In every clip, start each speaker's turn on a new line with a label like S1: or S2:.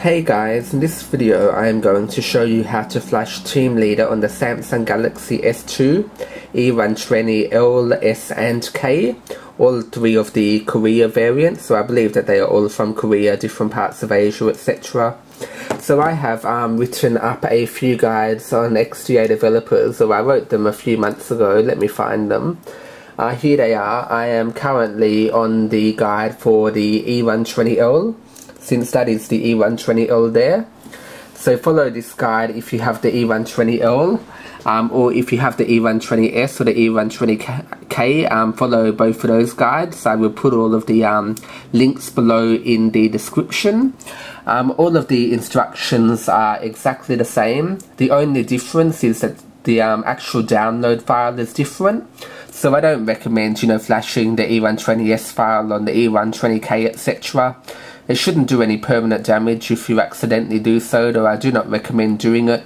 S1: Hey guys, in this video I am going to show you how to flash Team Leader on the Samsung Galaxy S2, E120, L, S and K, all three of the Korea variants, so I believe that they are all from Korea, different parts of Asia, etc. So I have um, written up a few guides on XDA developers, so I wrote them a few months ago, let me find them. Uh, here they are, I am currently on the guide for the E120L, since that is the E120L there. So follow this guide if you have the E120L um, or if you have the E120S or the E120K, um, follow both of those guides. I will put all of the um, links below in the description. Um, all of the instructions are exactly the same. The only difference is that the um, actual download file is different. So I don't recommend, you know, flashing the E120S file on the E120K, etc. It shouldn't do any permanent damage if you accidentally do so, though I do not recommend doing it.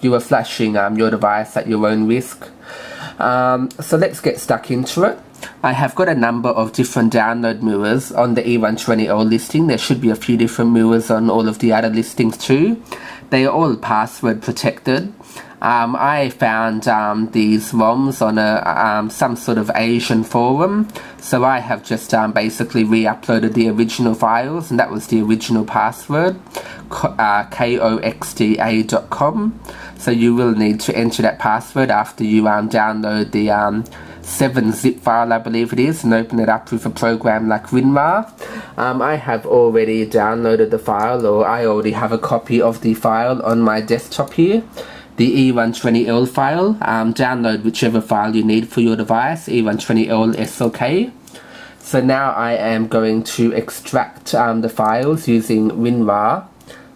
S1: You are flashing um, your device at your own risk. Um, so let's get stuck into it. I have got a number of different download mirrors on the E120L listing. There should be a few different mirrors on all of the other listings too. They are all password protected. Um, I found um, these ROMs on a um, some sort of Asian forum, so I have just um, basically re-uploaded the original files, and that was the original password, uh, koxda.com. So you will need to enter that password after you um, download the um, 7-zip file, I believe it is, and open it up with a program like WinRAR. Um, I have already downloaded the file, or I already have a copy of the file on my desktop here the E120L file. Um, download whichever file you need for your device, E120L SLK. So now I am going to extract um, the files using WinRAR.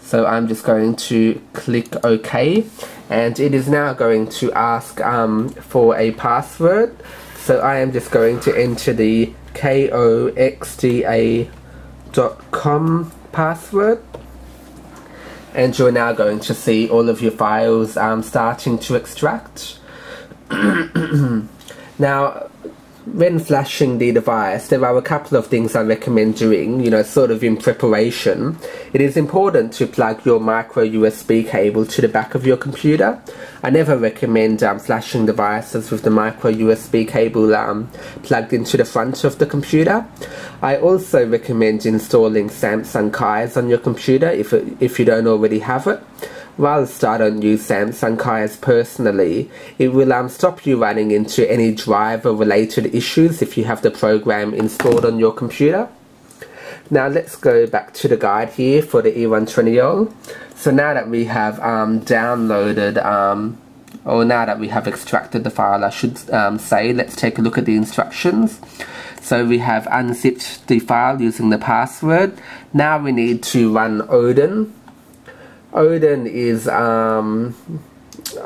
S1: So I'm just going to click OK and it is now going to ask um, for a password. So I am just going to enter the koxda.com password and you're now going to see all of your files um, starting to extract. now, when flashing the device, there are a couple of things I recommend doing, you know, sort of in preparation. It is important to plug your micro USB cable to the back of your computer. I never recommend um, flashing devices with the micro USB cable um, plugged into the front of the computer. I also recommend installing Samsung Kies on your computer if, it, if you don't already have it. Whilst I don't use Samsung Kies personally, it will um, stop you running into any driver related issues if you have the program installed on your computer. Now let's go back to the guide here for the E120L. So now that we have um, downloaded, um, or now that we have extracted the file I should um, say, let's take a look at the instructions. So we have unzipped the file using the password. Now we need to run Odin Odin is um,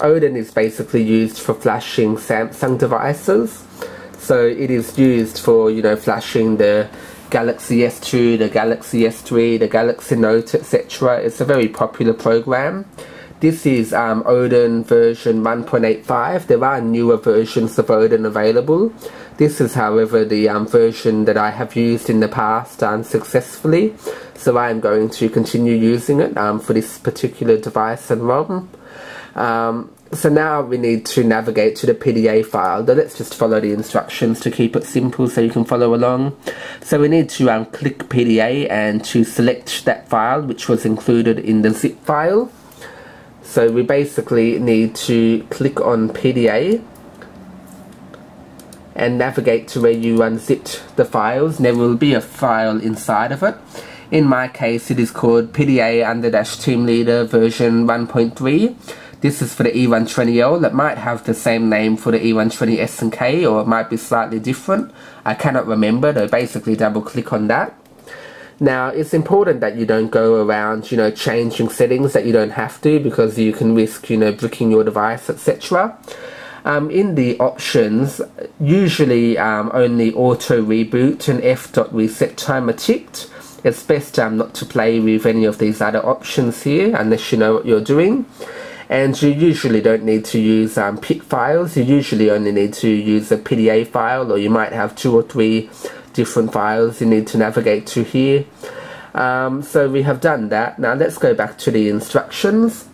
S1: Odin is basically used for flashing Samsung devices. So it is used for you know flashing the Galaxy S2, the Galaxy S3, the Galaxy Note, etc. It's a very popular program. This is um, Odin version 1.85. There are newer versions of Odin available. This is, however, the um, version that I have used in the past unsuccessfully. So I am going to continue using it um, for this particular device and ROM. Um, so now we need to navigate to the PDA file. Let's just follow the instructions to keep it simple so you can follow along. So we need to um, click PDA and to select that file which was included in the zip file. So we basically need to click on PDA and navigate to where you unzipped the files. There will be a file inside of it. In my case, it is called PDA under dash team leader version 1.3. This is for the E120L. That might have the same name for the E120S and K, or it might be slightly different. I cannot remember, though basically double click on that. Now, it's important that you don't go around, you know, changing settings that you don't have to because you can risk, you know, bricking your device, etc. Um, in the options, usually um, only auto reboot and f dot reset ticked. It's best um, not to play with any of these other options here unless you know what you're doing. And you usually don't need to use um, PIT files, you usually only need to use a PDA file or you might have two or three different files you need to navigate to here. Um, so we have done that. Now let's go back to the instructions.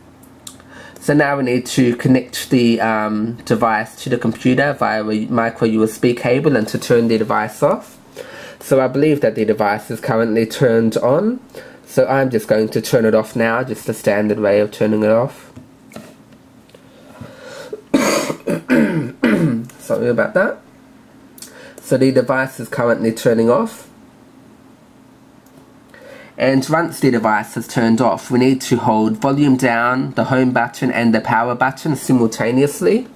S1: So now we need to connect the um, device to the computer via a micro USB cable and to turn the device off. So I believe that the device is currently turned on. So I'm just going to turn it off now, just a standard way of turning it off. Sorry about that. So the device is currently turning off and once the device is turned off we need to hold volume down, the home button and the power button simultaneously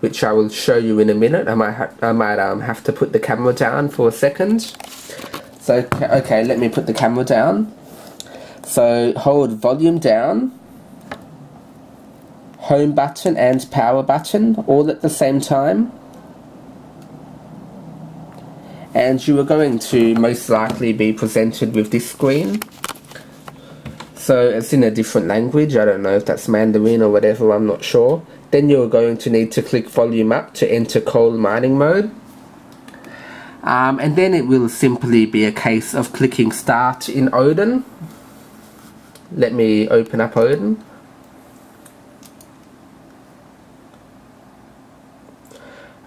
S1: which I will show you in a minute. I might, I might um, have to put the camera down for a second. So okay, let me put the camera down. So hold volume down, home button and power button all at the same time and you are going to most likely be presented with this screen. So it's in a different language. I don't know if that's Mandarin or whatever I'm not sure. Then you're going to need to click volume up to enter coal mining mode. Um, and then it will simply be a case of clicking start in Odin. Let me open up Odin.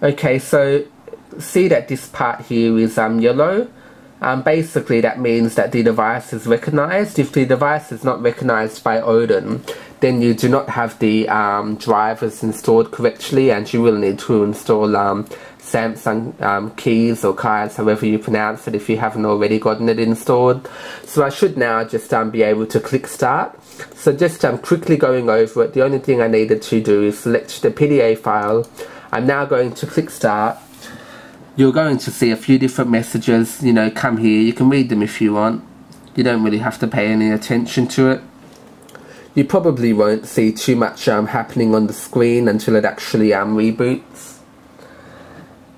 S1: Okay so see that this part here is um, yellow. Um, basically that means that the device is recognized. If the device is not recognized by Odin, then you do not have the um, drivers installed correctly and you will need to install um, Samsung um, keys or cards, however you pronounce it, if you haven't already gotten it installed. So I should now just um, be able to click start. So just um, quickly going over it, the only thing I needed to do is select the PDA file. I'm now going to click start you're going to see a few different messages, you know, come here, you can read them if you want. You don't really have to pay any attention to it. You probably won't see too much um, happening on the screen until it actually um, reboots.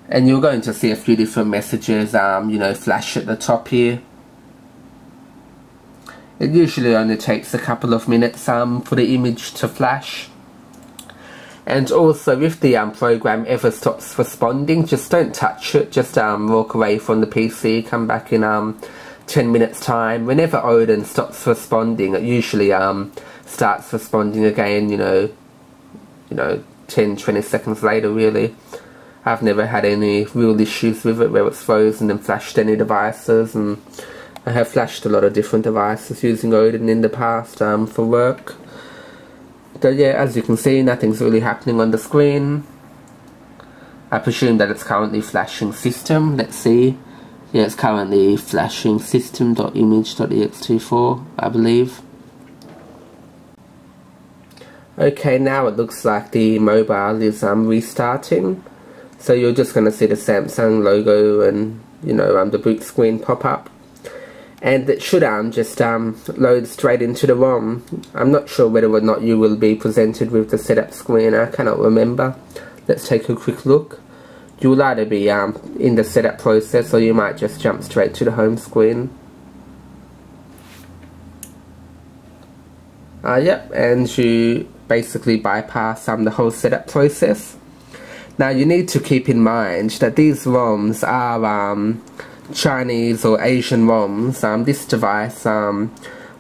S1: And you're going to see a few different messages, um, you know, flash at the top here. It usually only takes a couple of minutes um, for the image to flash. And also, if the um, program ever stops responding, just don't touch it. Just um, walk away from the PC, come back in um, 10 minutes time. Whenever Odin stops responding, it usually um, starts responding again, you know, you know, 10, 20 seconds later, really. I've never had any real issues with it where it's frozen and flashed any devices. And I have flashed a lot of different devices using Odin in the past um, for work. So yeah, as you can see, nothing's really happening on the screen. I presume that it's currently flashing system. Let's see. Yeah, it's currently flashing system.image.ext4, I believe. Okay, now it looks like the mobile is um, restarting. So you're just going to see the Samsung logo and, you know, um, the boot screen pop up and it should um, just um, load straight into the ROM. I'm not sure whether or not you will be presented with the setup screen, I cannot remember. Let's take a quick look. You will either be um, in the setup process or you might just jump straight to the home screen. Uh, yep, and you basically bypass um, the whole setup process. Now you need to keep in mind that these ROMs are um, Chinese or Asian ROMs, um, this device um,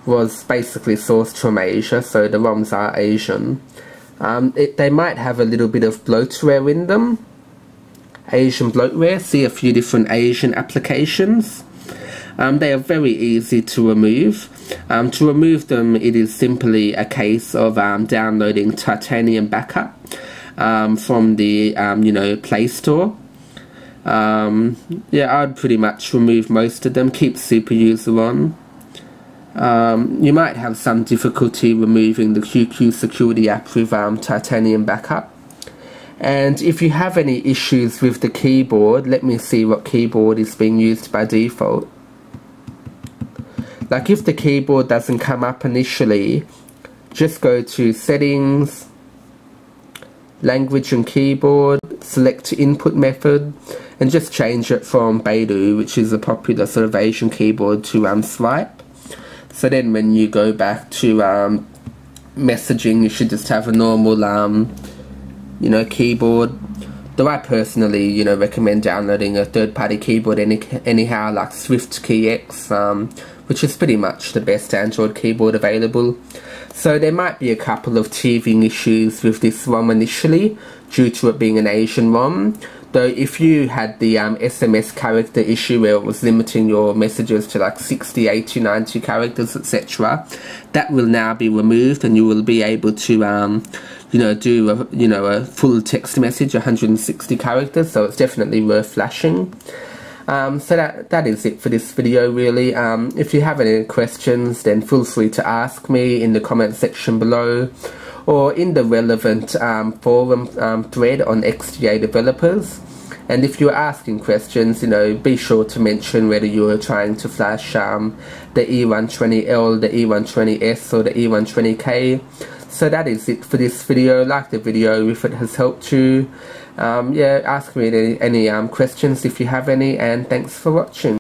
S1: was basically sourced from Asia, so the ROMs are Asian. Um, it, they might have a little bit of bloatware in them. Asian bloatware, see a few different Asian applications. Um, they are very easy to remove. Um, to remove them, it is simply a case of um, downloading Titanium Backup from the you know Play Store. Um, yeah, I'd pretty much remove most of them, keep Super User on. Um, you might have some difficulty removing the QQ security app with um, Titanium Backup. And if you have any issues with the keyboard, let me see what keyboard is being used by default. Like if the keyboard doesn't come up initially, just go to settings, language and keyboard, select input method, and just change it from Baidu, which is a popular sort of Asian keyboard, to um, Swype. So then when you go back to um, messaging, you should just have a normal, um, you know, keyboard. Though I personally, you know, recommend downloading a third-party keyboard any, anyhow, like SwiftKeyX, um, which is pretty much the best Android keyboard available. So there might be a couple of teething issues with this ROM initially, due to it being an Asian ROM. Though if you had the um, SMS character issue where it was limiting your messages to like 60, 80, 90 characters, etc., that will now be removed and you will be able to, um, you know, do a, you know a full text message, 160 characters. So it's definitely worth flashing. Um, so that that is it for this video really. Um, if you have any questions then feel free to ask me in the comment section below or in the relevant um, forum um, thread on XDA developers. And if you're asking questions, you know, be sure to mention whether you're trying to flash um, the E120L, the E120S, or the E120K. So that is it for this video. Like the video if it has helped you. Um, yeah, ask me any, any um, questions if you have any, and thanks for watching.